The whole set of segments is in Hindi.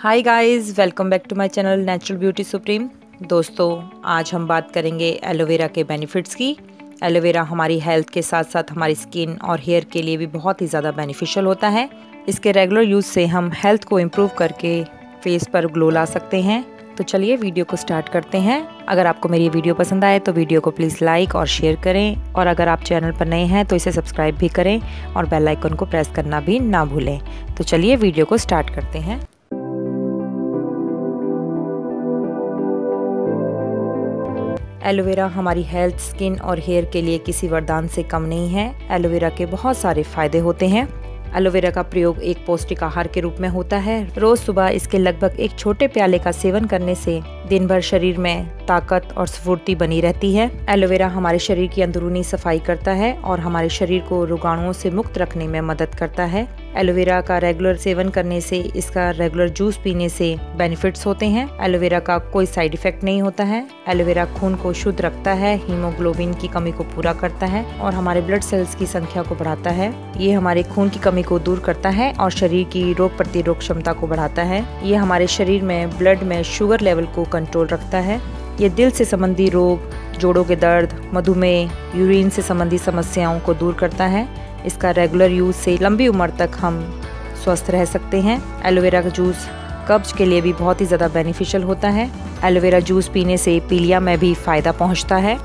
Hi guys welcome back to my channel natural beauty supreme दोस्तों, आज हम बात करेंगे एलोवेरा के बेनिफिट्स की। एलोवेरा हमारी हेल्थ के साथ साथ हमारी स्किन और हेयर के लिए भी बहुत ही ज़्यादा बेनिफिशियल होता है। इसके रेगुलर यूज़ से हम हेल्थ को इम्प्रूव करके फेस पर ग्लो ला सकते हैं। तो चलिए वीडियो को स्टार्ट करते हैं। अगर आपको मेरी वीडियो पसंद आए तो वीडियो को प्लीज़ लाइक और शेयर करें। और अगर आप चैनल पर नए हैं तो इसे सब्सक्राइब भी करें और बेल आइकन को प्रेस करना भी ना भूलें। तो चलिए वीडियो को स्टार्ट करते हैं। एलोवेरा हमारी हेल्थ, स्किन और हेयर के लिए किसी वरदान से कम नहीं है। एलोवेरा के बहुत सारे फ़ायदे होते हैं। एलोवेरा का प्रयोग एक पौष्टिक आहार के रूप में होता है। रोज सुबह इसके लगभग एक छोटे प्याले का सेवन करने से दिन भर शरीर में ताकत और स्फूर्ति बनी रहती है। एलोवेरा हमारे शरीर की अंदरूनी सफ़ाई करता है और हमारे शरीर को रोगाणुओं से मुक्त रखने में मदद करता है। एलोवेरा का रेगुलर सेवन करने से इसका रेगुलर जूस पीने से बेनिफिट्स होते हैं। एलोवेरा का कोई साइड इफ़ेक्ट नहीं होता है। एलोवेरा खून को शुद्ध रखता है हीमोग्लोबिन की कमी को पूरा करता है और हमारे ब्लड सेल्स की संख्या को बढ़ाता है। ये हमारे खून की कमी को दूर करता है और शरीर की रोग प्रतिरोध क्षमता को बढ़ाता है। ये हमारे शरीर में ब्लड में शुगर लेवल को कंट्रोल रखता है। ये दिल से संबंधी रोग, जोड़ों के दर्द, मधुमेह यूरिन से संबंधी समस्याओं को दूर करता है। इसका रेगुलर यूज़ से लंबी उम्र तक हम स्वस्थ रह सकते हैं। एलोवेरा का जूस कब्ज के लिए भी बहुत ही ज़्यादा बेनिफिशियल होता है। एलोवेरा जूस पीने से पीलिया में भी फ़ायदा पहुँचता है।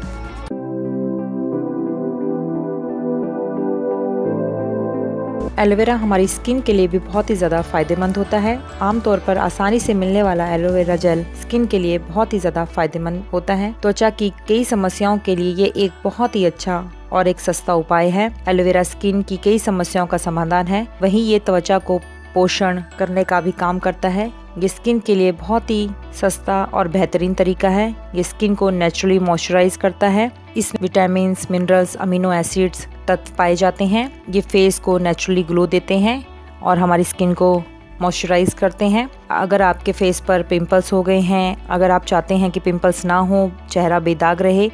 एलोवेरा हमारी स्किन के लिए भी बहुत ही ज़्यादा फ़ायदेमंद होता है। आमतौर पर आसानी से मिलने वाला एलोवेरा जेल स्किन के लिए बहुत ही ज़्यादा फ़ायदेमंद होता है। त्वचा की कई समस्याओं के लिए ये एक बहुत ही अच्छा और एक सस्ता उपाय है। एलोवेरा स्किन की कई समस्याओं का समाधान है। वहीं ये त्वचा को पोषण करने का भी काम करता है। ये स्किन के लिए बहुत ही सस्ता और बेहतरीन तरीका है। ये स्किन को नेचुरली मॉइस्चराइज करता है। इसमें विटामिन मिनरल्स, अमीनो एसिड्स तत्व पाए जाते हैं। ये फेस को नेचुरली ग्लो देते हैं और हमारी स्किन को मॉइस्चराइज करते हैं। अगर आपके फेस पर पिंपल्स हो गए हैं, अगर आप चाहते हैं कि पिंपल्स ना हो, चेहरा बेदाग रहे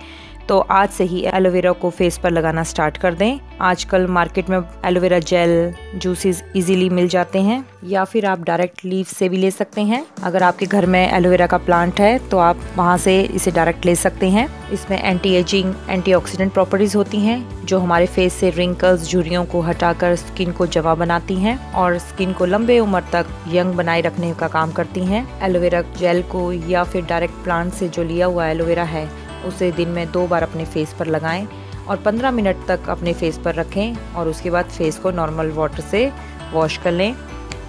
तो आज से ही एलोवेरा को फेस पर लगाना स्टार्ट कर दें। आजकल मार्केट में aloe vera gel, juices easily मिल जाते हैं, या फिर आप डायरेक्ट लीव से भी ले सकते हैं। अगर आपके घर में एलोवेरा का प्लांट है तो आप वहाँ से इसे डायरेक्ट ले सकते हैं। इसमें एंटी एजिंग एंटीऑक्सीडेंट प्रॉपर्टीज़ होती हैं, जो हमारे फेस से रिंकल्स झुरियों को हटाकर स्किन को जवा बनाती हैं, और स्किन को लंबे उम्र तक यंग बनाए रखने का काम करती हैं। एलोवेरा जेल को या फिर डायरेक्ट प्लांट से जो लिया हुआ एलोवेरा है उसे दिन में दो बार अपने फेस पर लगाएँ और 15 मिनट तक अपने फेस पर रखें और उसके बाद फेस को नॉर्मल वाटर से वॉश कर लें।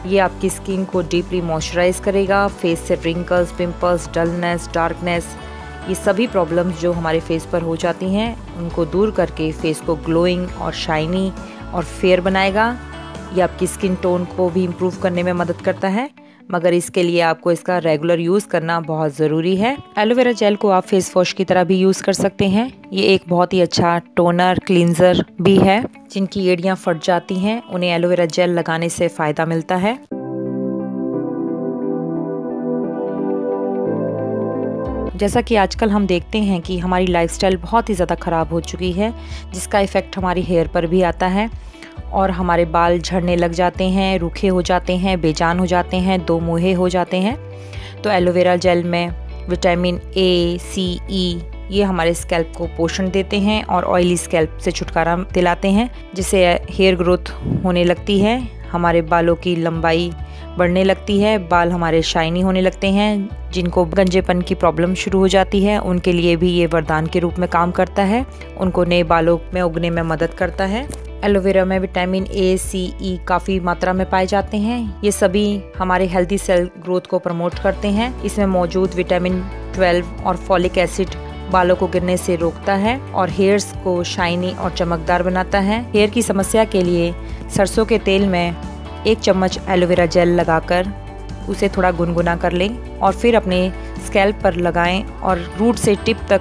ये आपकी स्किन को डीपली मॉइस्चराइज करेगा फेस से रिंकल्स पिंपल्स डलनेस डार्कनेस ये सभी प्रॉब्लम्स जो हमारे फेस पर हो जाती हैं, उनको दूर करके फेस को ग्लोइंग और शाइनी और फेयर बनाएगा। ये आपकी स्किन टोन को भी इम्प्रूव करने में मदद करता है। मगर इसके लिए आपको इसका रेगुलर यूज़ करना बहुत ज़रूरी है। एलोवेरा जेल को आप फेस वॉश की तरह भी यूज़ कर सकते हैं। ये एक बहुत ही अच्छा टोनर क्लींजर भी है, जिनकी एड़ियाँ फट जाती हैं। उन्हें एलोवेरा जेल लगाने से फ़ायदा मिलता है। जैसा कि आजकल हम देखते हैं कि हमारी लाइफस्टाइल बहुत ही ज़्यादा ख़राब हो चुकी है, जिसका इफ़ेक्ट हमारी हेयर पर भी आता है। और हमारे बाल झड़ने लग जाते हैं, रूखे हो जाते हैं, बेजान हो जाते हैं, दो मुहे हो जाते हैं। तो एलोवेरा जेल में विटामिन ए सी ई ये हमारे स्कैल्प को पोषण देते हैं और ऑयली स्कैल्प से छुटकारा दिलाते हैं, जिससे हेयर ग्रोथ होने लगती है, हमारे बालों की लंबाई बढ़ने लगती है, बाल हमारे शाइनी होने लगते हैं, जिनको गंजेपन की प्रॉब्लम शुरू हो जाती है, उनके लिए भी ये वरदान के रूप में काम करता है, उनको नए बालों में उगने में मदद करता है। एलोवेरा में विटामिन ए सी ई काफ़ी मात्रा में पाए जाते हैं। ये सभी हमारे हेल्दी सेल ग्रोथ को प्रमोट करते हैं। इसमें मौजूद विटामिन 12 और फॉलिक एसिड बालों को गिरने से रोकता है और हेयर्स को शाइनी और चमकदार बनाता है। हेयर की समस्या के लिए सरसों के तेल में एक चम्मच एलोवेरा जेल लगाकर उसे थोड़ा गुनगुना कर लें और फिर अपने स्कैल्प पर लगाएँ और रूट से टिप तक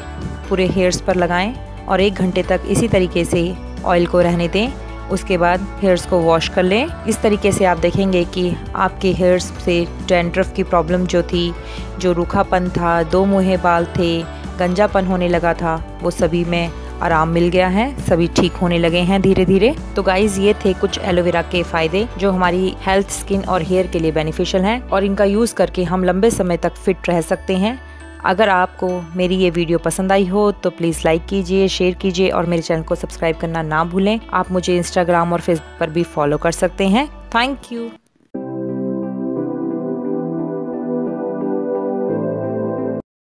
पूरे हेयर्स पर लगाएँ और एक घंटे तक इसी तरीके से ऑयल को रहने दें। उसके बाद हेयर्स को वॉश कर लें। इस तरीके से आप देखेंगे कि आपके हेयर्स से डेंड्रफ की प्रॉब्लम जो थी, जो रूखापन था, दो मुहे बाल थे, गंजापन होने लगा था, वो सभी में आराम मिल गया है, सभी ठीक होने लगे हैं धीरे धीरे तो गाइज़ ये थे कुछ एलोवेरा के फ़ायदे, जो हमारी हेल्थ स्किन और हेयर के लिए बेनिफिशियल हैं और इनका यूज़ करके हम लंबे समय तक फिट रह सकते हैं। अगर आपको मेरी ये वीडियो पसंद आई हो तो प्लीज़ लाइक कीजिए शेयर कीजिए और मेरे चैनल को सब्सक्राइब करना ना भूलें। आप मुझे इंस्टाग्राम और फेसबुक पर भी फॉलो कर सकते हैं। Thank you